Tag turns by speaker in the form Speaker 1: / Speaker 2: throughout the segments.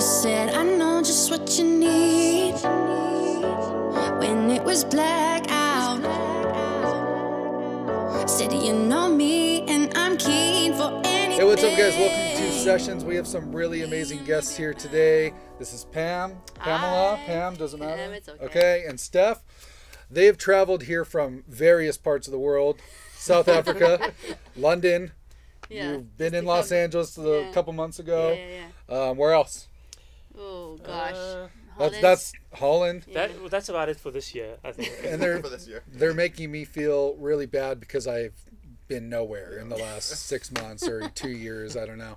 Speaker 1: You said I know just what you need when it was black out. Said you know me and I'm keen for anything.
Speaker 2: Hey, what's up, guys? Welcome to Sessions. We have some really amazing guests here today. This is Pam, Pamela,
Speaker 3: Hi.
Speaker 2: Pam, doesn't matter.
Speaker 3: Pam, it's okay.
Speaker 2: and Steph. They have traveled here from various parts of the world South Africa, London.
Speaker 3: Yeah.
Speaker 2: You've been in Los Angeles a
Speaker 3: Yeah.
Speaker 2: couple months
Speaker 3: Yeah,
Speaker 2: ago.
Speaker 3: yeah, yeah.
Speaker 2: Um, where else?
Speaker 3: Oh gosh.
Speaker 4: Uh,
Speaker 2: That's
Speaker 3: Holland.
Speaker 2: that's Holland.
Speaker 3: Yeah.
Speaker 4: that well, that's about it for this year, I think.
Speaker 2: And they're
Speaker 5: for this year.
Speaker 2: they're making me feel really bad because I've been nowhere in the last six months or two years. I don't know.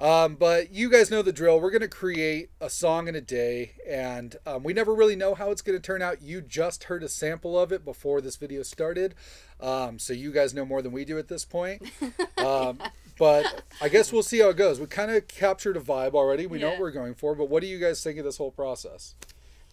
Speaker 2: Um, but you guys know the drill. We're going to create a song in a day, and um, we never really know how it's going to turn out. You just heard a sample of it before this video started, um, so you guys know more than we do at this point. Um, but I guess we'll see how it goes. We kind of captured a vibe already. We know what we're going for. But what do you guys think of this whole process?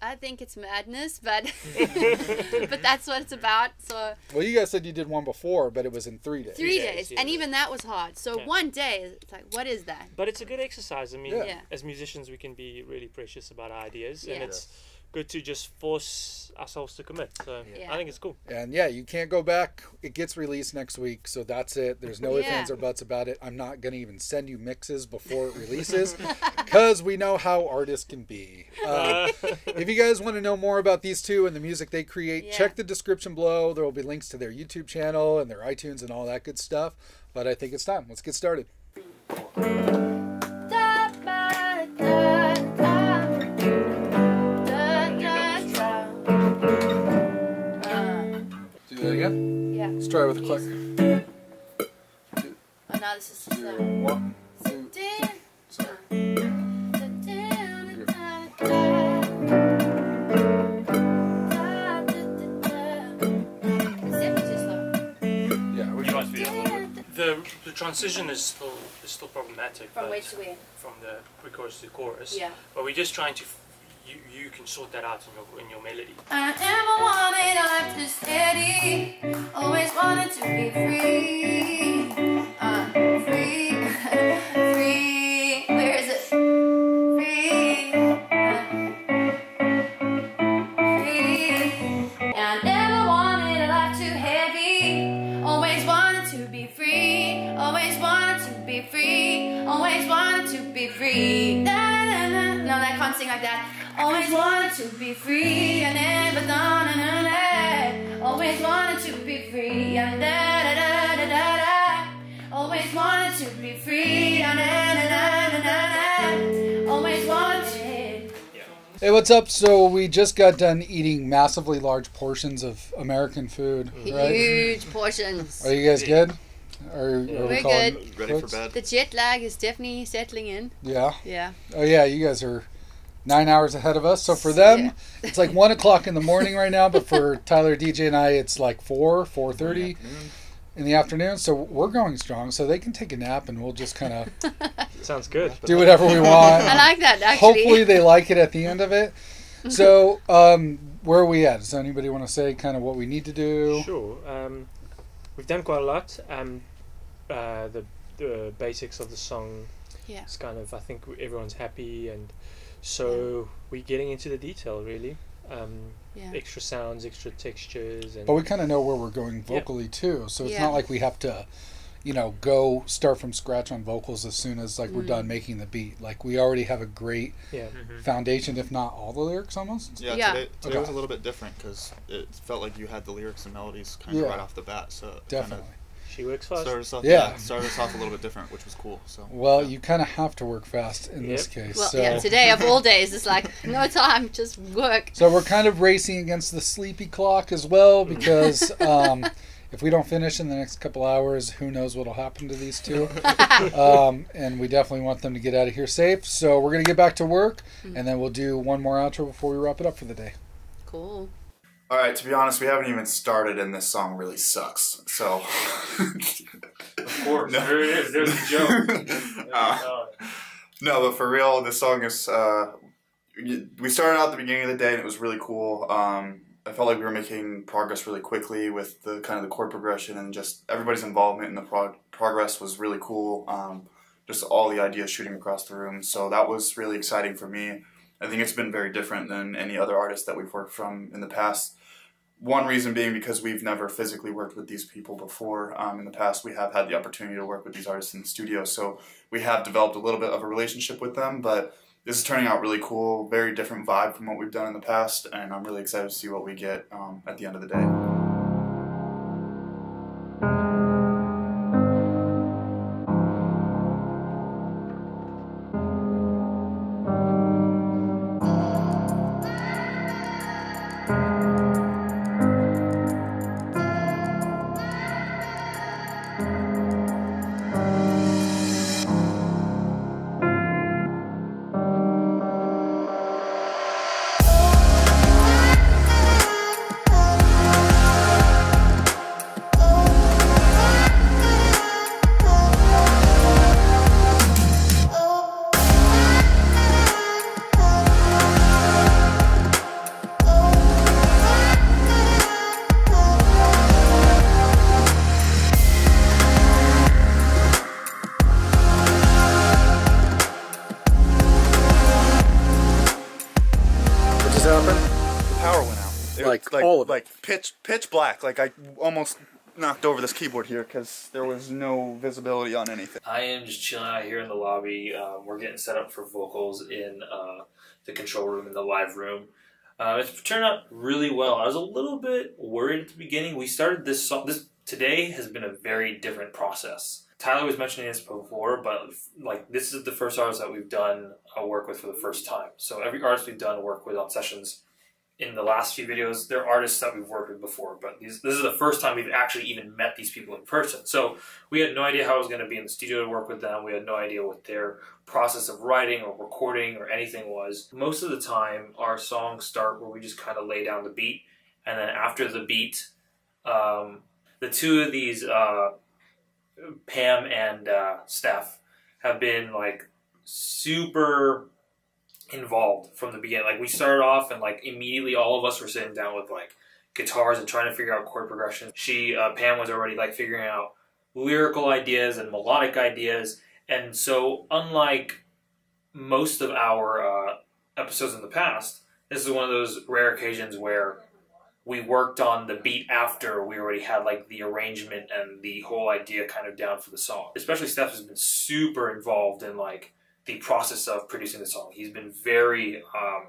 Speaker 3: I think it's madness, but but that's what it's about. So
Speaker 2: Well, you guys said you did one before, but it was in three days.
Speaker 3: three
Speaker 4: days,
Speaker 3: days,
Speaker 4: yeah.
Speaker 3: and even that was hard. So
Speaker 4: Yeah.
Speaker 3: one day, it's like, what is that?
Speaker 4: But it's a good exercise. I mean,
Speaker 2: Yeah.
Speaker 3: Yeah.
Speaker 4: as musicians, we can be really precious about our ideas,
Speaker 3: Yeah.
Speaker 4: and it's good to just force ourselves to commit. So
Speaker 3: Yeah.
Speaker 4: I think it's cool.
Speaker 2: And yeah, you can't go back. It gets released next week, so that's it. There's no ifs, ands, or buts about it. I'm not gonna even send you mixes before it releases, because we know how artists can be. Uh, if you guys want to know more about these two and the music they create,
Speaker 3: Yeah.
Speaker 2: check the description below. There will be links to their YouTube channel and their iTunes and all that good stuff. But I think it's time. Let's get started. Again.
Speaker 3: Yeah.
Speaker 2: Let's try it with a click.
Speaker 3: Oh, now this is just,
Speaker 2: yeah. We
Speaker 4: must be The the transition is still is still problematic.
Speaker 3: From
Speaker 4: but
Speaker 3: which to where?
Speaker 4: From the pre-chorus to chorus.
Speaker 3: Yeah.
Speaker 4: But we're just trying to. You, you can sort that out in your in your melody.
Speaker 1: I never wanted life to steady. Always wanted to be. Free.
Speaker 2: Hey, what's up? So we just got done eating massively large portions of American food, right?
Speaker 3: Huge portions.
Speaker 2: Are you guys good? Are, are we
Speaker 3: We're
Speaker 2: calling
Speaker 3: good.
Speaker 5: Ready for bed?
Speaker 3: The jet lag is definitely settling in.
Speaker 2: Yeah.
Speaker 3: Yeah.
Speaker 2: Oh yeah, you guys are nine hours ahead of us. So for them,
Speaker 3: Yeah.
Speaker 2: it's like one o'clock in the morning right now. But for Tyler, DJ, and I, it's like four, four thirty in the afternoon. So we're going strong. So they can take a nap, and we'll just kind of
Speaker 4: Sounds good.
Speaker 2: do whatever we want.
Speaker 3: I like that actually.
Speaker 2: Hopefully they like it at the end of it. So um, where are we at? Does anybody want to say kind of what we need to do?
Speaker 4: Sure. Um, we've done quite a lot. Um, uh, the the basics of the song.
Speaker 3: Yeah.
Speaker 4: It's kind of I think everyone's happy, and so we're getting into the detail really. Um,
Speaker 3: Yeah.
Speaker 4: Extra sounds, extra textures, and
Speaker 2: But we kind of know where we're going vocally too. So it's
Speaker 3: Yeah.
Speaker 2: not like we have to, you know, go start from scratch on vocals as soon as like we're
Speaker 3: Mm.
Speaker 2: done making the beat. Like we already have a great
Speaker 4: yeah.
Speaker 2: foundation, if not all the lyrics almost.
Speaker 5: Yeah,
Speaker 3: Yeah.
Speaker 5: today, today
Speaker 2: Okay.
Speaker 5: was a little bit different because it felt like you had the lyrics and melodies kind of
Speaker 2: Yeah.
Speaker 5: right off the bat. So
Speaker 2: Definitely.
Speaker 5: Kind
Speaker 4: She works
Speaker 5: of
Speaker 4: fast.
Speaker 5: started us off,
Speaker 2: Yeah.
Speaker 5: yeah. started us off a little bit different, which was cool. So
Speaker 2: Well,
Speaker 5: yeah.
Speaker 2: you kind of have to work fast in this
Speaker 4: Yep.
Speaker 2: case.
Speaker 3: Well,
Speaker 2: so.
Speaker 3: yeah. Today of all days, it's like no time, just work.
Speaker 2: so we're kind of racing against the sleepy clock as well because um, if we don't finish in the next couple hours, who knows what'll happen to these two. um, and we definitely want them to get out of here safe. So we're gonna get back to work, and then we'll do one more outro before we wrap it up for the day.
Speaker 3: Cool.
Speaker 6: All right, to be honest, we haven't even started, and this song really sucks. So,
Speaker 4: Of course,
Speaker 6: No.
Speaker 4: there it is. There's the joke.
Speaker 6: Uh, no, but for real, this song is. Uh, we started out at the beginning of the day, and it was really cool. Um, I felt like we were making progress really quickly with the kind of the chord progression, and just everybody's involvement in the prog- progress was really cool. Um, just all the ideas shooting across the room. So that was really exciting for me. I think it's been very different than any other artist that we've worked from in the past. One reason being because we've never physically worked with these people before. Um, in the past, we have had the opportunity to work with these artists in the studio, so we have developed a little bit of a relationship with them. But this is turning out really cool, very different vibe from what we've done in the past, and I'm really excited to see what we get um, at the end of the day.
Speaker 2: All of it?
Speaker 6: like pitch pitch black. Like I almost knocked over this keyboard here because there was no visibility on anything.
Speaker 7: I am just chilling out here in the lobby. Um, we're getting set up for vocals in uh, the control room in the live room. Uh, it's turned out really well. I was a little bit worried at the beginning. We started this song. This today has been a very different process. Tyler was mentioning this before, but like this is the first artist that we've done a work with for the first time. So every artist we've done work with on sessions in the last few videos, they're artists that we've worked with before, but these, this is the first time we've actually even met these people in person. So we had no idea how it was going to be in the studio to work with them. We had no idea what their process of writing or recording or anything was. Most of the time, our songs start where we just kind of lay down the beat, and then after the beat, um, the two of these, uh, Pam and uh, Steph, have been like super involved from the beginning. Like we started off and like immediately all of us were sitting down with like guitars and trying to figure out chord progression. She uh, Pam was already like figuring out lyrical ideas and melodic ideas, and so unlike most of our uh, episodes in the past, this is one of those rare occasions where we worked on the beat after we already had like the arrangement and the whole idea kind of down for the song. Especially Steph has been super involved in like the process of producing the song. He's been very, um,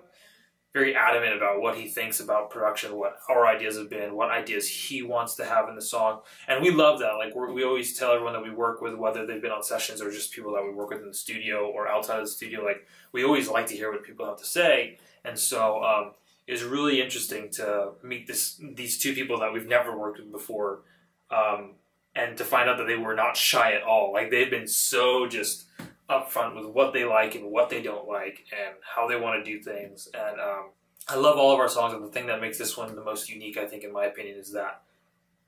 Speaker 7: very adamant about what he thinks about production, what our ideas have been, what ideas he wants to have in the song, and we love that. Like we always tell everyone that we work with, whether they've been on sessions or just people that we work with in the studio or outside of the studio. Like we always like to hear what people have to say, and so um, it really interesting to meet this these two people that we've never worked with before. Um, and to find out that they were not shy at all. Like they've been so just upfront with what they like and what they don't like and how they want to do things. And um, I love all of our songs. And the thing that makes this one the most unique, I think, in my opinion, is that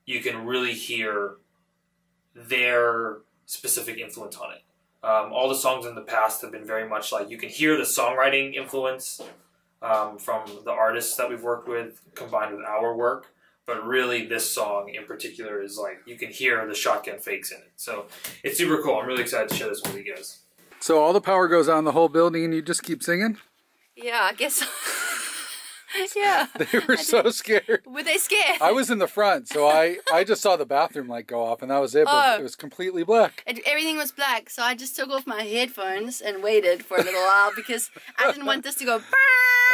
Speaker 7: you can really hear their specific influence on it. Um, all the songs in the past have been very much like you can hear the songwriting influence um, from the artists that we've worked with combined with our work. But really, this song in particular is like you can hear the shotgun fakes in it. So it's super cool. I'm really excited to share this with you guys.
Speaker 2: So all the power goes out in the whole building and you just keep singing?
Speaker 3: Yeah, I guess. yeah.
Speaker 2: They were so scared.
Speaker 3: Were they scared?
Speaker 2: I was in the front, so I, I just saw the bathroom light go off and that was it, but
Speaker 3: Oh.
Speaker 2: it was completely black.
Speaker 3: Everything was black, so I just took off my headphones and waited for a little while because I didn't want this to go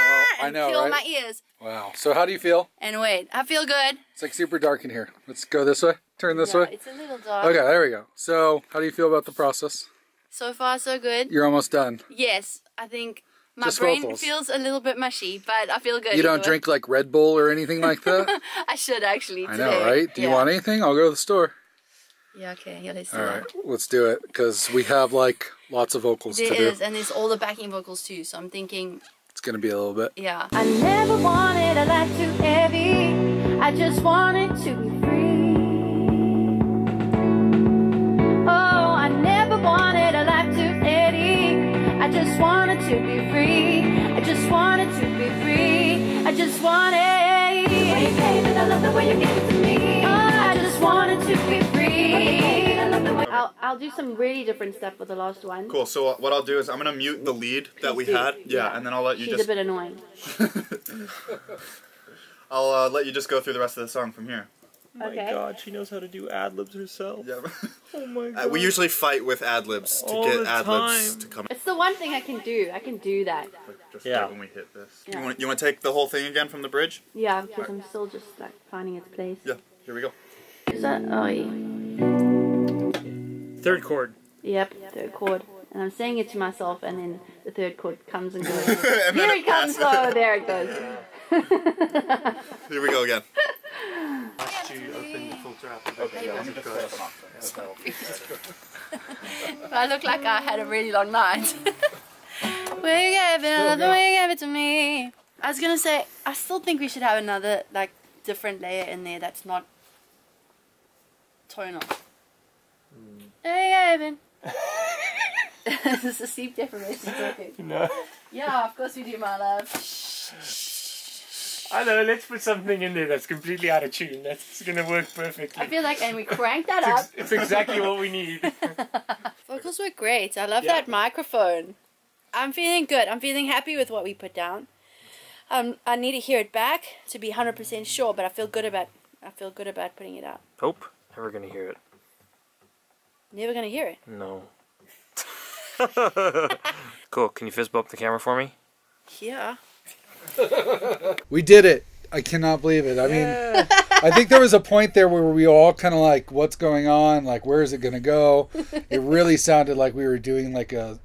Speaker 2: Oh, I
Speaker 3: and
Speaker 2: know,
Speaker 3: kill
Speaker 2: right?
Speaker 3: my ears.
Speaker 2: Wow. So how do you feel?
Speaker 3: And wait, I feel good.
Speaker 2: It's like super dark in here. Let's go this way. Turn this
Speaker 3: Yeah,
Speaker 2: way.
Speaker 3: It's a little dark.
Speaker 2: Okay, there we go. So how do you feel about the process?
Speaker 3: So far, so good.
Speaker 2: You're almost done.
Speaker 3: Yes, I think my
Speaker 2: Just
Speaker 3: brain
Speaker 2: vocals.
Speaker 3: feels a little bit mushy, but I feel good.
Speaker 2: You don't
Speaker 3: either way.
Speaker 2: drink like Red Bull or anything like that?
Speaker 3: I should actually.
Speaker 2: I
Speaker 3: Today.
Speaker 2: know, right? Do you want anything? I'll go to the store.
Speaker 3: Yeah. Okay. Yeah. Let's do
Speaker 2: All
Speaker 3: that.
Speaker 2: let's do it because we have like lots of vocals
Speaker 3: There
Speaker 2: to do.
Speaker 3: is, and there's all the backing vocals too. So I'm thinking,
Speaker 2: It's gonna be a little bit.
Speaker 3: yeah.
Speaker 1: I never wanted a life too heavy. I just wanted to I just wanted to be free. I just wanted to be free. I just wanted. The way you gave it, I love the way you gave it to me. Oh, I just wanted to be free. I love the way
Speaker 3: I'll, I'll do some really different stuff for the last one.
Speaker 6: Cool. So what I'll do is I'm gonna mute the lead that we
Speaker 3: Please do.
Speaker 6: had. Yeah, and then I'll let you
Speaker 3: She's
Speaker 6: just
Speaker 3: a bit annoying.
Speaker 6: I'll uh, let you just go through the rest of the song from here.
Speaker 4: Oh
Speaker 3: Okay.
Speaker 4: my god, she knows how to do ad libs herself.
Speaker 6: Yeah.
Speaker 4: Oh my god.
Speaker 6: Uh, we usually fight with ad libs to
Speaker 4: All
Speaker 6: get
Speaker 4: the
Speaker 6: ad libs to come.
Speaker 3: It's the one thing I can do. I can do that.
Speaker 6: Just
Speaker 4: Yeah.
Speaker 6: right when we hit this.
Speaker 3: Yeah.
Speaker 6: You want you want to take the whole thing again from the bridge?
Speaker 3: Yeah, because I'm still just like finding its place.
Speaker 6: Yeah. Here we go.
Speaker 3: Is that? Oh, yeah.
Speaker 4: Third chord.
Speaker 3: Yep, third chord. And I'm saying it to myself, and then the third chord comes and goes.
Speaker 6: and then
Speaker 3: Here it comes! Oh, there it goes.
Speaker 6: Here we go again.
Speaker 4: Must you open the filter after
Speaker 3: I look like I had a really long night. we gave it another, we gave it to me. I was gonna say, I still think we should have another, like, different layer in there that's not tonal. We gave it. this is a sleep deprivation talking.
Speaker 4: No.
Speaker 3: Yeah, of course we do, my love.
Speaker 4: I know, let's put something in there that's completely out of tune. That's gonna work perfectly.
Speaker 3: I feel like, and we crank that
Speaker 4: it's,
Speaker 3: up.
Speaker 4: ex- it's exactly what we need.
Speaker 3: Vocals were great. I love
Speaker 4: Yeah.
Speaker 3: that microphone. I'm feeling good. I'm feeling happy with what we put down. Um, I need to hear it back to be 100% sure, but I feel good about I feel good about putting it out.
Speaker 4: Hope. Never gonna hear it.
Speaker 3: Never gonna hear it.
Speaker 4: No. cool. Can you fist bump the camera for me?
Speaker 3: Yeah.
Speaker 2: We did it. I cannot believe it. I mean, I think there was a point there where we all kind of like, what's going on? Like, where is it going to go? It really sounded like we were doing like a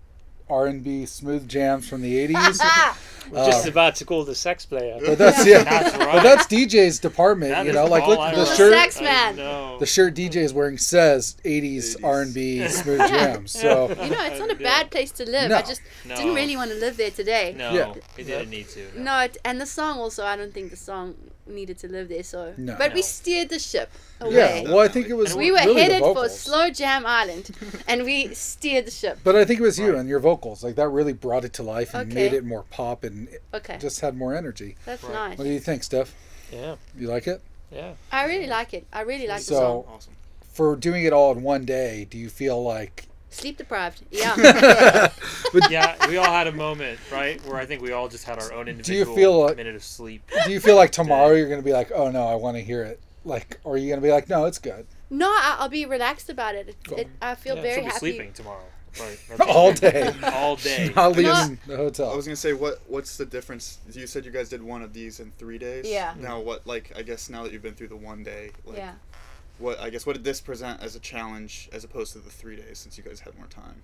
Speaker 2: R&B smooth jams from the 80s.
Speaker 4: We're just uh, about to call the sex player.
Speaker 2: But that's yeah.
Speaker 4: That's right.
Speaker 2: But that's DJ's department,
Speaker 4: That
Speaker 2: you know. Like, look,
Speaker 4: I
Speaker 2: the
Speaker 4: want.
Speaker 2: shirt,
Speaker 3: Sax man.
Speaker 2: The shirt DJ is wearing says 80s, R&B smooth jams. So
Speaker 3: You know, it's not a bad place to live.
Speaker 2: No.
Speaker 3: I just
Speaker 8: No.
Speaker 3: didn't really want to live there today.
Speaker 8: No,
Speaker 2: Yeah.
Speaker 8: it didn't need to.
Speaker 3: No, it, and the song also, I don't think the song needed to live there. So,
Speaker 2: No.
Speaker 3: but we steered the ship away. yeah.
Speaker 2: Well, I think it was
Speaker 3: we were
Speaker 2: really
Speaker 3: headed for. Slow Jam Island, and we steered the ship.
Speaker 2: But I think it was you and your vocals. Like that really brought it to life and
Speaker 3: Okay.
Speaker 2: made it more pop and
Speaker 3: Okay,
Speaker 2: just had more energy.
Speaker 3: that's
Speaker 4: Right.
Speaker 3: nice.
Speaker 2: What do you think, Steph?
Speaker 4: Yeah.
Speaker 2: You like it?
Speaker 4: Yeah.
Speaker 3: I really like it. I really like the
Speaker 2: So-
Speaker 3: song.
Speaker 6: Awesome.
Speaker 2: For doing it all in one day, do you feel like
Speaker 3: Sleep deprived. Yeah.
Speaker 8: But yeah, we all had a moment, right, where I think we all just had our own individual
Speaker 2: feel like-
Speaker 8: minute of sleep.
Speaker 2: do you feel like tomorrow you're going to be like, "Oh no, I want to hear it." Like or are you going to be like, "No, it's good."
Speaker 3: no, I, I'll be relaxed about it. it,
Speaker 2: Cool.
Speaker 3: it I feel
Speaker 8: Yeah,
Speaker 3: very happy.
Speaker 8: sleeping tomorrow. Right. that's
Speaker 2: all day.
Speaker 8: all day.
Speaker 2: Not leaving
Speaker 3: No.
Speaker 2: the hotel.
Speaker 6: I was gonna say what what's the difference? You said you guys did one of these in three days.
Speaker 3: Yeah.
Speaker 6: Now what like I guess now that you've been through the one day, like
Speaker 3: yeah.
Speaker 6: What I guess what did this present as a challenge as opposed to the three days since you guys had more time?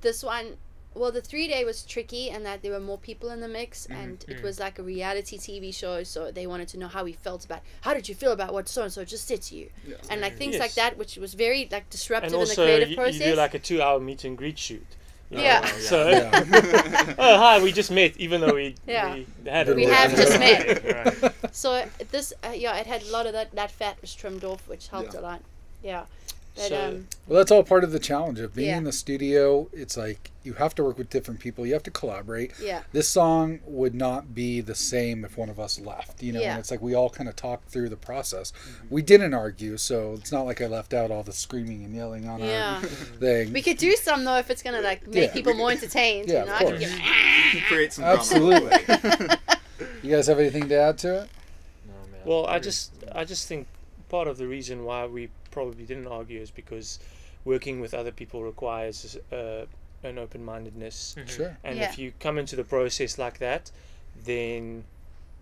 Speaker 3: This one, well, the three day was tricky and that there were more people in the mix,
Speaker 2: Mm-hmm.
Speaker 3: and it was like a reality TV show, so they wanted to know how we felt about how did you feel about what so and so just said to you,
Speaker 6: Yeah.
Speaker 3: and like things
Speaker 4: Yes.
Speaker 3: like that, which was very like disruptive
Speaker 4: And
Speaker 3: in the creative
Speaker 4: you,
Speaker 3: process.
Speaker 4: you do like a two-hour meet and greet shoot. You know?
Speaker 3: Yeah.
Speaker 4: So,
Speaker 2: Yeah.
Speaker 4: oh hi, we just met, even though we
Speaker 3: Yeah.
Speaker 4: we had
Speaker 2: We
Speaker 3: have just met.
Speaker 8: Right.
Speaker 3: so this, uh, yeah, it had a lot of that. That fat was trimmed off, which helped
Speaker 6: Yeah.
Speaker 3: a lot. Yeah. But
Speaker 4: So-
Speaker 3: um,
Speaker 2: Well, that's all part of the challenge of being
Speaker 3: Yeah.
Speaker 2: in the studio. It's like you have to work with different people. You have to collaborate.
Speaker 3: yeah,
Speaker 2: This song would not be the same if one of us left. You know,
Speaker 3: Yeah.
Speaker 2: and it's like we all kind of talked through the process. We didn't argue, so it's not like I left out all the screaming and yelling on
Speaker 3: yeah.
Speaker 2: our thing.
Speaker 3: we could do some though if it's gonna like make
Speaker 2: Yeah.
Speaker 3: people more entertained.
Speaker 2: Yeah,
Speaker 3: you know,
Speaker 2: of
Speaker 3: I could
Speaker 2: course.
Speaker 3: get,
Speaker 6: create some drama.
Speaker 2: Absolutely. you guys have anything to add to it?
Speaker 8: No, man.
Speaker 4: Well, I just I just think part of the reason why we probably didn't argue is because working with other people requires uh, an open-mindedness,
Speaker 2: Sure.
Speaker 4: and
Speaker 3: Yeah.
Speaker 4: if you come into the process like that, then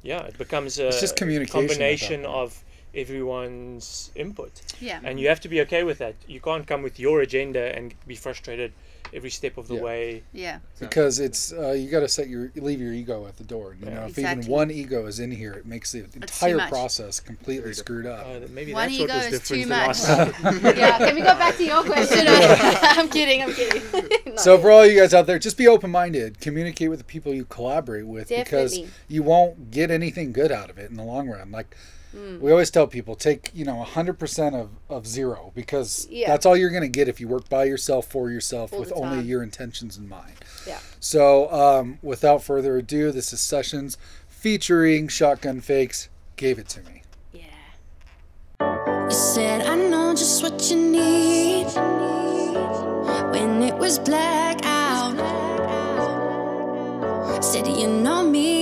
Speaker 4: yeah, it becomes a
Speaker 2: It's just communication at
Speaker 4: combination
Speaker 2: point.
Speaker 4: of everyone's input,
Speaker 3: yeah.
Speaker 4: and you have to be okay with that. You can't come with your agenda and be frustrated every step of the
Speaker 2: Yeah.
Speaker 4: way.
Speaker 3: Yeah.
Speaker 2: Because it's uh, you got to set your leave your ego at the door. You
Speaker 4: Yeah.
Speaker 2: know, if
Speaker 3: Exactly.
Speaker 2: even one ego is in here, it makes the
Speaker 3: too
Speaker 2: entire process completely screwed up.
Speaker 4: Uh, maybe
Speaker 3: One
Speaker 4: that's
Speaker 3: ego
Speaker 4: was
Speaker 3: is
Speaker 4: different
Speaker 3: too much.
Speaker 4: last
Speaker 3: yeah. Can we go back to your question? I'm kidding. I'm kidding.
Speaker 2: So for all you guys out there, just be open minded. Communicate with the people you collaborate with because you won't get anything good out of it in the long run. Like
Speaker 3: Mm.
Speaker 2: we always tell people, take you know hundred percent of of zero because
Speaker 3: Yeah.
Speaker 2: that's all you're gonna get if you work by yourself for yourself
Speaker 3: All
Speaker 2: with only your intentions in mind.
Speaker 3: Yeah.
Speaker 2: So um, without further ado, this is sessions featuring Shotgun Fakes. Gave it to me.
Speaker 3: yeah.
Speaker 1: You said, I know
Speaker 3: know just what you need. When it was black out, said you know me